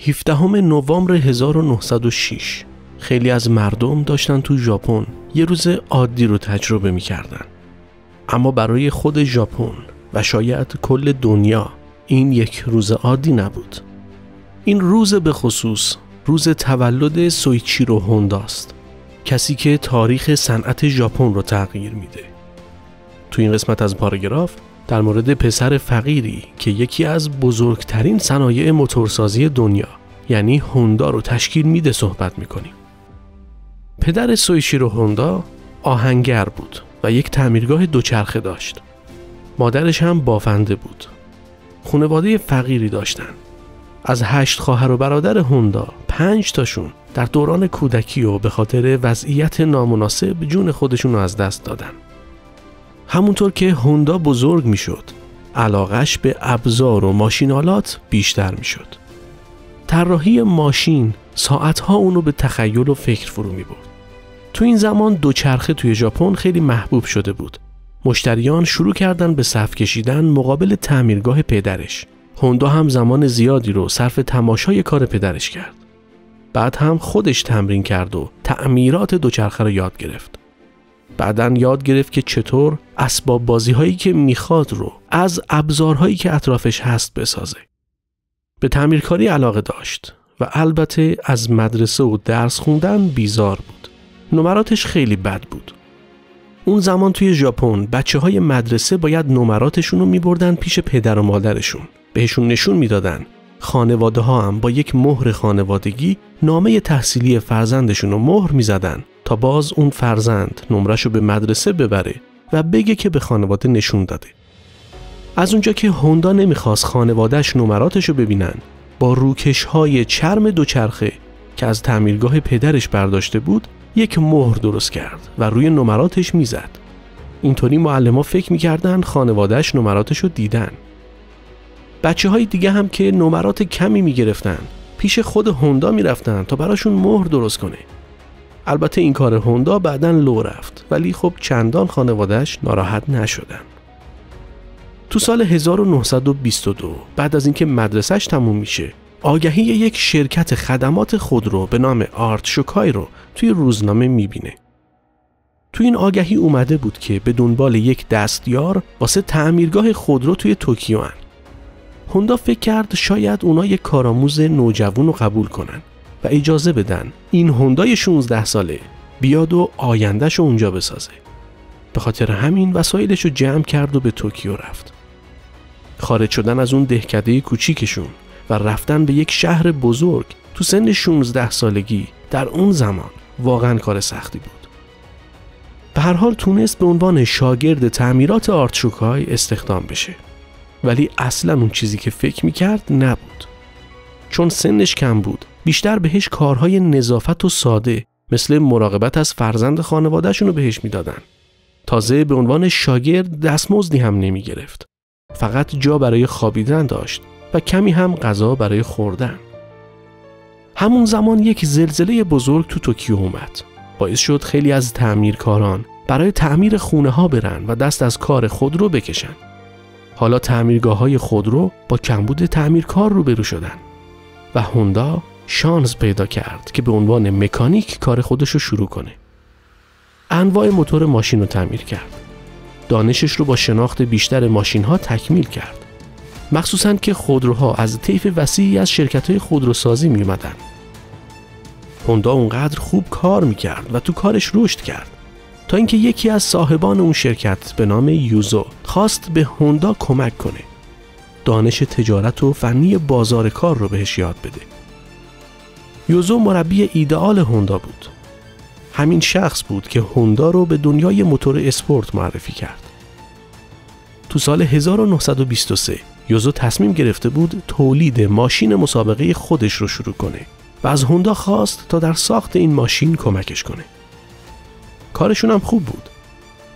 17 نوامبر 1906 خیلی از مردم داشتن تو ژاپن. یه روز عادی رو تجربه می‌کردن. اما برای خود ژاپن و شاید کل دنیا این یک روز عادی نبود. این روز به خصوص روز تولد سویچیرو هونداست کسی که تاریخ صنعت ژاپن رو تغییر میده. تو این قسمت از پاراگراف در مورد پسر فقیری که یکی از بزرگترین صنایع موتورسازی دنیا یعنی هوندا رو تشکیل میده صحبت می‌کنیم. پدر سویشیرو هوندا آهنگر بود و یک تعمیرگاه دوچرخه داشت. مادرش هم بافنده بود. خانواده فقیری داشتن. از هشت خواهر و برادر هوندا پنج تاشون در دوران کودکی و به خاطر وضعیت نامناسب جون خودشون رو از دست دادن. همونطور که هوندا بزرگ می‌شد علاقش به ابزار و ماشینالات بیشتر می‌شد طراحی ماشین ساعتها اونو به تخیل و فکر فرو می برد. تو این زمان دوچرخه توی ژاپن خیلی محبوب شده بود. مشتریان شروع کردن به صف کشیدن مقابل تعمیرگاه پدرش. هوندا هم زمان زیادی رو صرف تماشای کار پدرش کرد. بعد هم خودش تمرین کرد و تعمیرات دوچرخه رو یاد گرفت. بعدا یاد گرفت که چطور اسباب بازی هایی که می‌خواد رو از ابزارهایی که اطرافش هست بسازه. به تعمیرکاری علاقه داشت و البته از مدرسه و درس خوندن بیزار بود. نمراتش خیلی بد بود. اون زمان توی ژاپن بچه های مدرسه باید نمراتشون رو میبردن پیش پدر و مادرشون. بهشون نشون می‌دادن خانواده ها هم با یک مهر خانوادگی نامه تحصیلی فرزندشون رو مهر می‌زدن تا باز اون فرزند نمرش به مدرسه ببره و بگه که به خانواده نشون داده. از اونجا که هوندا نمی‌خواست خانوادهش نمراتش رو ببینن با روکش های چرم دوچرخه که از تعمیرگاه پدرش برداشته بود یک مهر درست کرد و روی نمراتش می‌زد. اینطوری معلم فکر می‌کردن خانوادهش نمراتش رو دیدن. بچه های دیگه هم که نمرات کمی می‌گرفتن پیش خود هوندا می‌رفتن تا براشون مهر درست کنه. البته این کار هوندا بعدا لو رفت ولی خب چندان خانوادهش ناراحت نشدن. تو سال 1922 بعد از اینکه مدرسهش تموم میشه آگهی یک شرکت خدمات خودرو به نام آرت شوکای رو توی روزنامه می‌بینه. تو این آگهی اومده بود که به دنبال یک دستیار واسه تعمیرگاه خودرو توی توکیو. هوندا فکر کرد شاید اونا یک کارآموز نوجوان رو قبول کنن و اجازه بدن این هوندای 16 ساله بیاد و آیندهش اونجا بسازه. به خاطر همین وسایلش رو جمع کرد و به توکیو رفت. خارج شدن از اون دهکده کوچیکشون و رفتن به یک شهر بزرگ تو سن 16 سالگی در اون زمان واقعا کار سختی بود. به هر حال تونست به عنوان شاگرد تعمیرات آرتشوکای استخدام بشه. ولی اصلا اون چیزی که فکر می‌کرد نبود. چون سنش کم بود بیشتر بهش کارهای نظافت و ساده مثل مراقبت از فرزند خانوادهشون رو بهش می‌دادن. تازه به عنوان شاگرد دستمزدی هم نمی گرفت. فقط جا برای خوابیدن داشت و کمی هم غذا برای خوردن. همون زمان یک زلزله بزرگ تو توکیو اومد. باعث شد خیلی از تعمیرکاران برای تعمیر خونه ها برن و دست از کار خود رو بکشن. حالا تعمیرگاه های خودرو با کمبود تعمیرکار روبرو شدن و هوندا شانس پیدا کرد که به عنوان مکانیک کار خودش رو شروع کنه. انواع موتور ماشین رو تعمیر کرد. دانشش رو با شناخت بیشتر ماشین ها تکمیل کرد. مخصوصا که خودروها از طیف وسیعی از شرکت های خودروسازی می اومدن. هوندا اونقدر خوب کار می‌کرد و تو کارش رشد کرد تا اینکه یکی از صاحبان اون شرکت به نام یوزو خواست به هوندا کمک کنه. دانش تجارت و فنی بازار کار رو بهش یاد بده. یوزو مربی ایدئال هوندا بود همین شخص بود که هوندا رو به دنیای موتور اسپورت معرفی کرد. تو سال 1923 یوزو تصمیم گرفته بود تولید ماشین مسابقه خودش رو شروع کنه و از هوندا خواست تا در ساخت این ماشین کمکش کنه. کارشون هم خوب بود.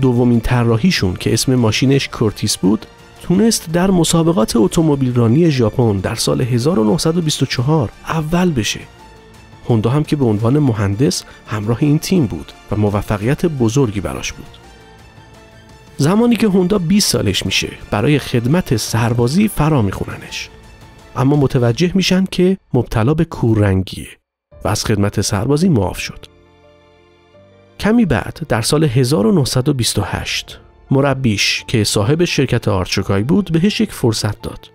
دومین طراحیشون که اسم ماشینش کورتیس بود تونست در مسابقات اتومبیل رانی ژاپن در سال 1924 اول بشه هوندا هم که به عنوان مهندس همراه این تیم بود و موفقیت بزرگی براش بود. زمانی که هوندا 20 سالش میشه برای خدمت سربازی فرا میخوننش. اما متوجه میشن که مبتلا به کوررنگیه و از خدمت سربازی معاف شد. کمی بعد در سال 1928 مربیش که صاحب شرکت آرچوکای بود بهش یک فرصت داد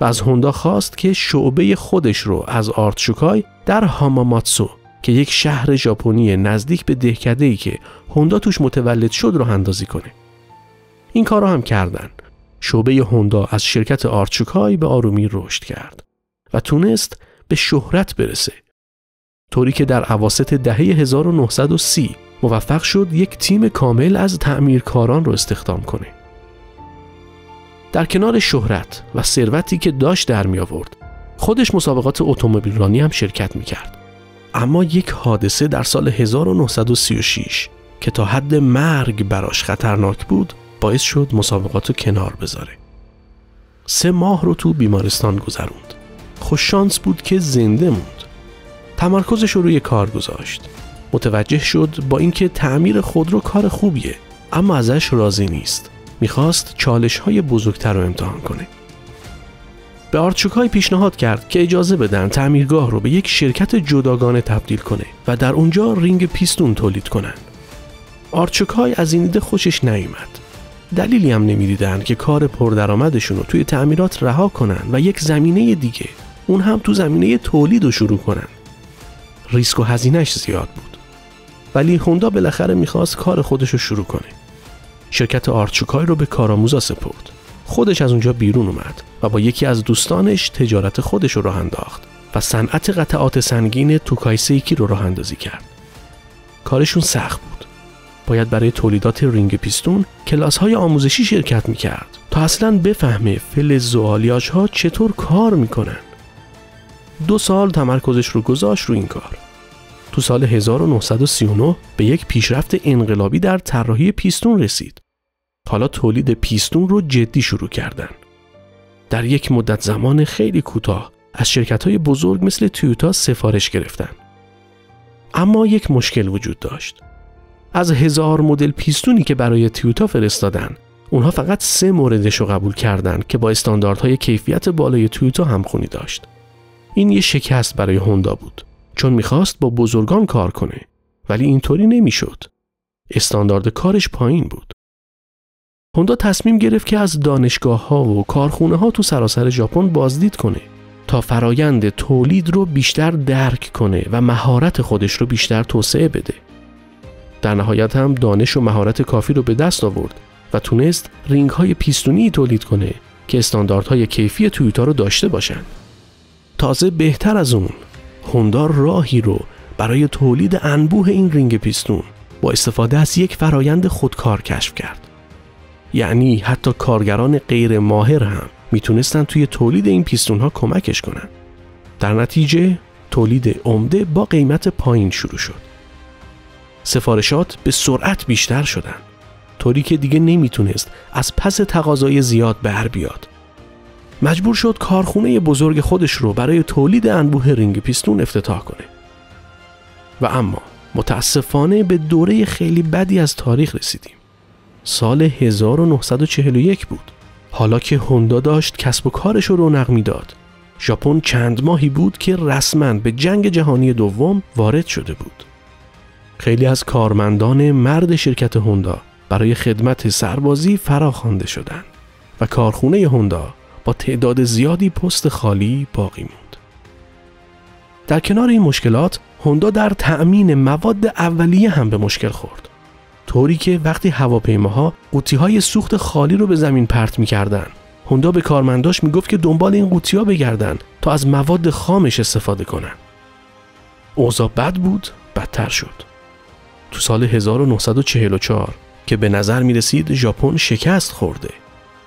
و از هوندا خواست که شعبه خودش رو از آرچوکای در هاماماتسو که یک شهر ژاپنی نزدیک به دهکده ای که هوندا توش متولد شد رو اندازی کنه. این کار رو هم کردن. شعبه هوندا از شرکت آرچوکای به آرومی رشد کرد و تونست به شهرت برسه. طوری که در عواست دهه 1930 موفق شد یک تیم کامل از تعمیرکاران رو استخدام کنه. در کنار شهرت و ثروتی که داشت در می آورد، خودش مسابقات اتومبیل رانی هم شرکت می کرد. اما یک حادثه در سال 1936 که تا حد مرگ براش خطرناک بود باعث شد مسابقات رو کنار بذاره. سه ماه رو تو بیمارستان گذروند. خوششانس بود که زنده موند. تمرکزش رو روی کار گذاشت. متوجه شد با اینکه تعمیر خودرو کار خوبیه اما ازش راضی نیست. می‌خواست چالش های بزرگتر رو امتحان کنه. به آرچوکای پیشنهاد کرد که اجازه بدن تعمیرگاه رو به یک شرکت جداگانه تبدیل کنه و در اونجا رینگ پیستون تولید کنن. آرت شوکای از این ایده خوشش نیامد. دلیلی هم نمی‌دیدن که کار پردرآمدشون رو توی تعمیرات رها کنن و یک زمینه دیگه اون هم تو زمینه تولید رو شروع کنن. ریسک و هزینهش زیاد بود. ولی هوندا بالاخره می‌خواست کار خودش رو شروع کنه. شرکت آرت شوکای رو به کارآموزا سپرد. خودش از اونجا بیرون اومد و با یکی از دوستانش تجارت خودش رو راه انداخت و صنعت قطعات سنگین توکای سیکی رو راه اندازی کرد. کارشون سخت بود. باید برای تولیدات رینگ پیستون کلاس های آموزشی شرکت می‌کرد تا اصلا بفهمه فلزها چطور کار می‌کنن. دو سال تمرکزش رو گذاشت رو این کار. تو سال 1939 به یک پیشرفت انقلابی در طراحی پیستون رسید. حالا تولید پیستون رو جدی شروع کردن. در یک مدت زمان خیلی کوتاه از شرکت های بزرگ مثل تویوتا سفارش گرفتن. اما یک مشکل وجود داشت. از هزار مدل پیستونی که برای تویوتا فرستادن، اونها فقط سه موردش رو قبول کردند که با استانداردهای کیفیت بالای تویوتا همخونی داشت. این یه شکست برای هوندا بود چون می‌خواست با بزرگان کار کنه ولی اینطوری نمی‌شد. استاندارد کارش پایین بود. هوندا تصمیم گرفت که از دانشگاه ها و کارخونه ها تو سراسر ژاپن بازدید کنه تا فرایند تولید رو بیشتر درک کنه و مهارت خودش رو بیشتر توسعه بده. در نهایت هم دانش و مهارت کافی رو به دست آورد و تونست رینگ های پیستونی تولید کنه که استانداردهای کیفی تویوتا رو داشته باشن. تازه بهتر از اون هوندا راهی رو برای تولید انبوه این رینگ پیستون با استفاده از یک فرایند خودکار کشف کرد. یعنی حتی کارگران غیر ماهر هم می‌تونستن توی تولید این پیستون ها کمکش کنن. در نتیجه تولید عمده با قیمت پایین شروع شد. سفارشات به سرعت بیشتر شدن. طوری که دیگه نمی‌تونست از پس تقاضای زیاد بر بیاد. مجبور شد کارخونه بزرگ خودش رو برای تولید انبوه رینگ پیستون افتتاح کنه. و اما متاسفانه به دوره خیلی بدی از تاریخ رسیدیم. سال 1941 بود. حالا که هوندا داشت کسب و کارش رو رونق می‌داد. ژاپن چند ماهی بود که رسما به جنگ جهانی دوم وارد شده بود. خیلی از کارمندان مرد شرکت هوندا برای خدمت سربازی فراخوانده شدند و کارخونه هوندا با تعداد زیادی پست خالی باقی موند. در کنار این مشکلات هوندا در تأمین مواد اولیه هم به مشکل خورد. طوری که وقتی هواپیماها قوطی سوخت خالی رو به زمین پرت می‌کردن هوندا به کارمنداش می‌گفت که دنبال این قوطی ها بگردن تا از مواد خامش استفاده کنن اوضاع بد بود بدتر شد تو سال 1944 که به نظر می رسید ژاپن شکست خورده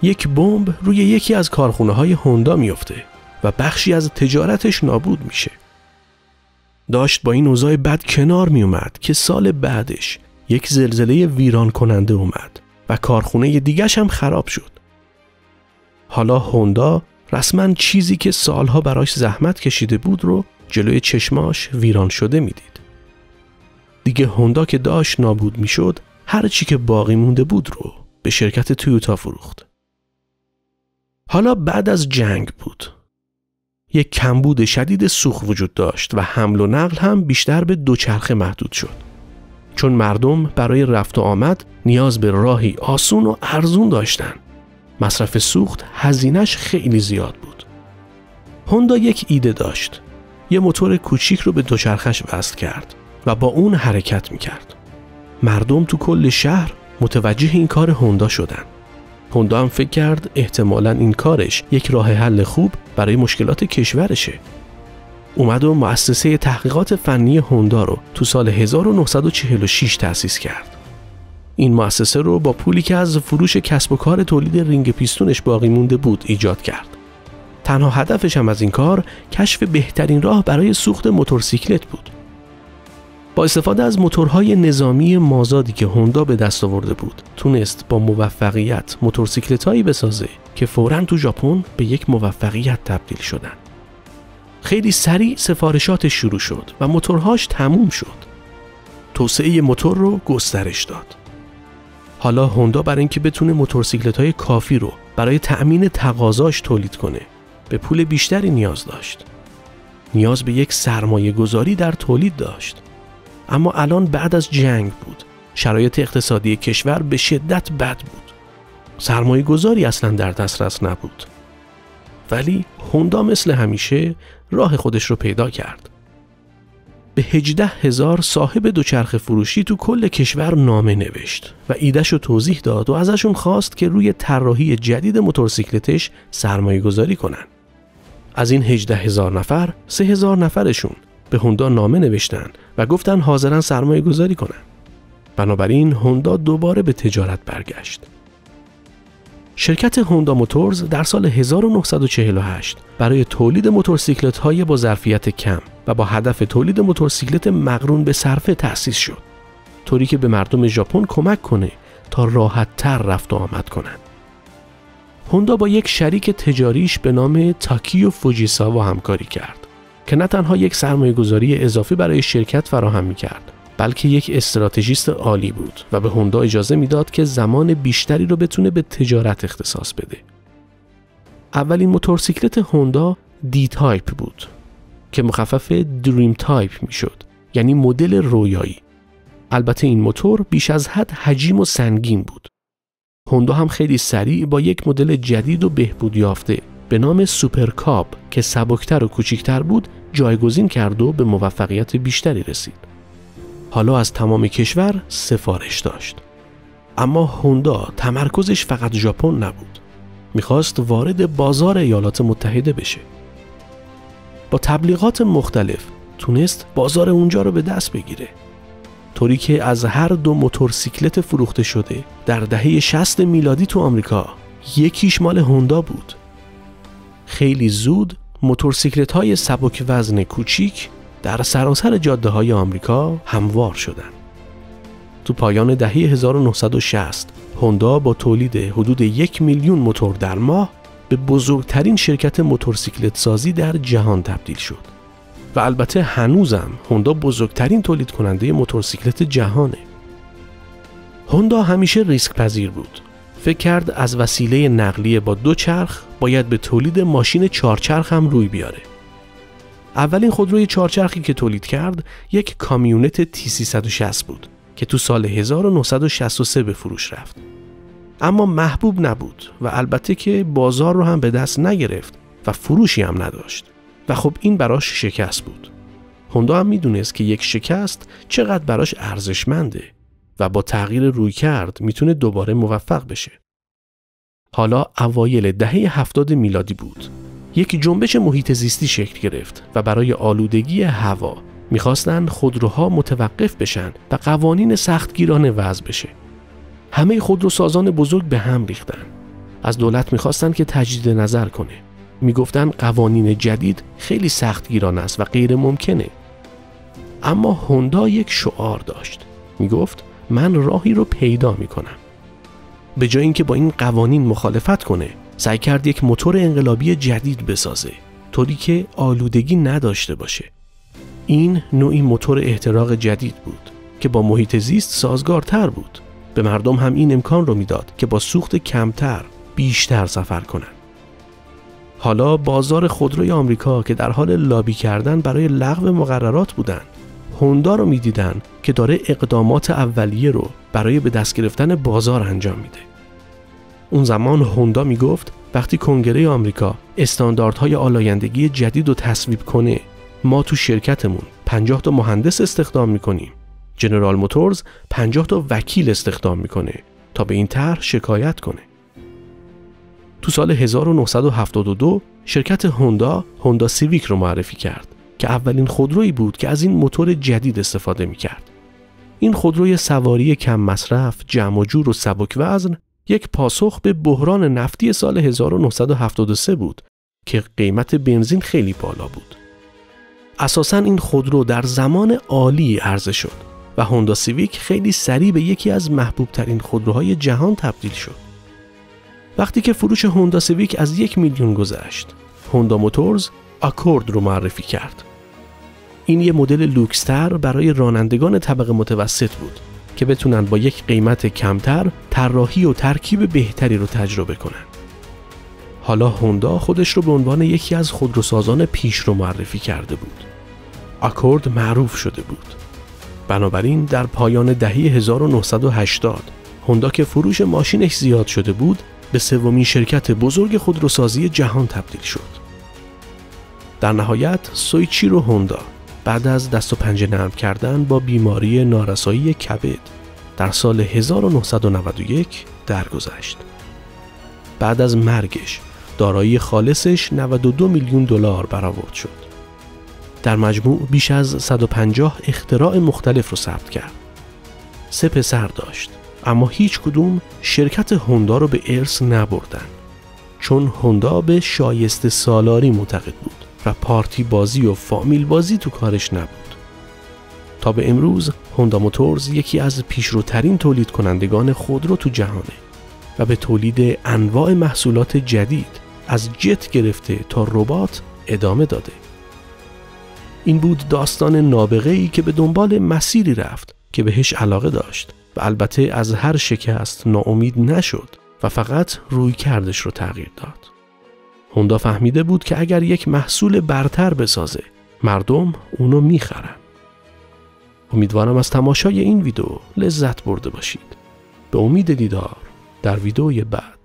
یک بمب روی یکی از کارخونه های هوندا میفته و بخشی از تجارتش نابود میشه داشت با این اوضاع بد کنار می اومد که سال بعدش یک زلزله ویران کننده اومد و کارخونه دیگش هم خراب شد. حالا هوندا رسما چیزی که سالها براش زحمت کشیده بود رو جلوی چشماش ویران شده می‌دید. دیگه هوندا که داشت نابود می‌شد هر چی که باقی مونده بود رو به شرکت تویوتا فروخت. حالا بعد از جنگ بود. یک کمبود شدید سوخت وجود داشت و حمل و نقل هم بیشتر به دوچرخه محدود شد. چون مردم برای رفت و آمد نیاز به راهی آسون و ارزون داشتن. مصرف سوخت هزینش خیلی زیاد بود. هوندا یک ایده داشت. یه موتور کوچیک رو به دوچرخش وصل کرد و با اون حرکت می‌کرد. مردم تو کل شهر متوجه این کار هوندا شدن. هوندا هم فکر کرد احتمالا این کارش یک راه حل خوب برای مشکلات کشورشه. اومد و مؤسسه تحقیقات فنی هوندا رو تو سال 1946 تأسیس کرد. این مؤسسه رو با پولی که از فروش کسب و کار تولید رینگ پیستونش باقی مونده بود ایجاد کرد. تنها هدفش هم از این کار کشف بهترین راه برای سوخت موتورسیکلت بود. با استفاده از موتورهای نظامی مازادی که هوندا به دست آورده بود تونست با موفقیت موتورسیکلت هایی بسازه که فورا تو ژاپن به یک موفقیت تبدیل شدن. خیلی سریع سفارشات شروع شد و موتورهاش تموم شد. توسعه موتور رو گسترش داد. حالا هوندا برای اینکه بتونه موتورسیکلت های کافی رو برای تأمین تقاضاش تولید کنه به پول بیشتری نیاز داشت. نیاز به یک سرمایه گذاری در تولید داشت. اما الان بعد از جنگ بود. شرایط اقتصادی کشور به شدت بد بود. سرمایه گذاری اصلا در دسترس نبود. ولی هوندا مثل همیشه راه خودش رو پیدا کرد. به هجده هزار صاحب دوچرخه فروشی تو کل کشور نامه نوشت و ایدش رو توضیح داد و ازشون خواست که روی طراحی جدید موتورسیکلتش سرمایه گذاری کنن. از این هجده هزار نفر سه هزار نفرشون به هوندا نامه نوشتن و گفتن حاضرن سرمایه گذاری کنن. بنابراین هوندا دوباره به تجارت برگشت. شرکت هوندا موتورز در سال 1948 برای تولید موتورسیکلت های با ظرفیت کم و با هدف تولید موتورسیکلت مقرون به صرفه تأسیس شد طوری که به مردم ژاپن کمک کنه تا راحت تر رفت و آمد کنند. هوندا با یک شریک تجاریش به نام تاکیو فوجیساوا همکاری کرد که نه تنها یک سرمایه گذاری اضافی برای شرکت فراهم می کرد بلکه یک استراتژیست عالی بود و به هوندا اجازه می‌داد که زمان بیشتری رو بتونه به تجارت اختصاص بده. اولین موتورسیکلت هوندا D-Type بود که مخفف Dream Type می‌شد یعنی مدل رویایی. البته این موتور بیش از حد حجیم و سنگین بود. هوندا هم خیلی سریع با یک مدل جدید و بهبود یافته به نام Super Cub که سبکتر و کوچکتر بود جایگزین کرد و به موفقیت بیشتری رسید. حالا از تمام کشور سفارش داشت. اما هوندا تمرکزش فقط ژاپن نبود. می‌خواست وارد بازار ایالات متحده بشه. با تبلیغات مختلف تونست بازار اونجا رو به دست بگیره. طوری که از هر دو موتورسیکلت فروخته شده در دهه 60 میلادی تو آمریکا یکیش مال هوندا بود. خیلی زود موتورسیکلت های سبک وزن کوچیک در سراسر جاده های آمریکا هموار شدند. تو پایان دهه 1960 هوندا با تولید حدود یک میلیون موتور در ماه به بزرگترین شرکت موتورسیکلت سازی در جهان تبدیل شد. و البته هنوزم هوندا بزرگترین تولید کننده موتورسیکلت جهانه. هوندا همیشه ریسک پذیر بود. فکر کرد از وسیله نقلیه با دو چرخ باید به تولید ماشین چهارچرخ هم روی بیاره. اولین خودروی چهارچرخی که تولید کرد یک کامیونت تی 360 بود که تو سال 1963 به فروش رفت. اما محبوب نبود و البته که بازار رو هم به دست نگرفت و فروشی هم نداشت و خب این براش شکست بود. هوندا هم می‌دونست که یک شکست چقدر براش ارزشمنده و با تغییر روی کرد می‌تونه دوباره موفق بشه. حالا اوایل دهه هفتاد میلادی بود یک جنبش محیط زیستی شکل گرفت و برای آلودگی هوا می‌خواستند خودروها متوقف بشن و قوانین سختگیرانه وضع بشه. همه خودروسازان بزرگ به هم ریختن. از دولت می‌خواستند که تجدید نظر کنه. می‌گفتند قوانین جدید خیلی سختگیرانه است و غیر ممکنه. اما هوندا یک شعار داشت. می‌گفت من راهی رو پیدا می‌کنم. به جای اینکه با این قوانین مخالفت کنه سعی کرد یک موتور انقلابی جدید بسازه طوری که آلودگی نداشته باشه. این نوعی موتور احتراق جدید بود که با محیط زیست سازگارتر بود. به مردم هم این امکان رو می‌داد که با سوخت کمتر بیشتر سفر کنند. حالا بازار خودروی آمریکا که در حال لابی کردن برای لغو مقررات بودند. هوندا رو می‌دیدن که داره اقدامات اولیه رو برای به دست گرفتن بازار انجام میده. اون زمان هوندا می‌گفت وقتی کنگره آمریکا استانداردهای آلایندگی جدید رو تصویب کنه ما تو شرکتمون 50 تا مهندس استخدام می‌کنیم. جنرال موتورز 50 تا وکیل استخدام می‌کنه تا به این طرح شکایت کنه. تو سال 1972 شرکت هوندا هوندا سیویک رو معرفی کرد که اولین خودرویی بود که از این موتور جدید استفاده می کرد. این خودروی سواری کم مصرف، جمع و جور و سبک وزن یک پاسخ به بحران نفتی سال 1973 بود که قیمت بنزین خیلی بالا بود. اساسا این خودرو در زمان عالی عرضه شد و هوندا سیویک خیلی سریع به یکی از محبوب ترین خودروهای جهان تبدیل شد. وقتی که فروش هوندا سیویک از یک میلیون گذشت، هوندا موتورز آکورد رو معرفی کرد. این یه مدل لوکستر برای رانندگان طبقه متوسط بود که بتونن با یک قیمت کمتر طراحی و ترکیب بهتری رو تجربه کنن. حالا هوندا خودش رو به عنوان یکی از خودروسازان پیش رو معرفی کرده بود. آکورد معروف شده بود. بنابراین در پایان دهه 1980 هوندا که فروش ماشینش زیاد شده بود به سومین شرکت بزرگ خودروسازی جهان تبدیل شد. در نهایت سویچیرو هوندا بعد از دست و پنجه نرم کردن با بیماری نارسایی کبد در سال 1991 درگذشت. بعد از مرگش دارایی خالصش 92 میلیون دلار برآورد شد. در مجموع بیش از 150 اختراع مختلف رو ثبت کرد. سه پسر داشت اما هیچ کدوم شرکت هوندا رو به ارث نبردن چون هوندا به شایسته سالاری معتقد بود و پارتی بازی و فامیل بازی تو کارش نبود. تا به امروز هوندا موتورز یکی از پیشروترین تولید کنندگان خودرو تو جهانه و به تولید انواع محصولات جدید از جت گرفته تا ربات ادامه داده. این بود داستان نابغه ای که به دنبال مسیری رفت که بهش علاقه داشت و البته از هر شکست ناامید نشد و فقط روی کردش رو تغییر داد. هوندا فهمیده بود که اگر یک محصول برتر بسازه مردم اونو می‌خرن. امیدوارم از تماشای این ویدیو لذت برده باشید. به امید دیدار در ویدیوی بعد.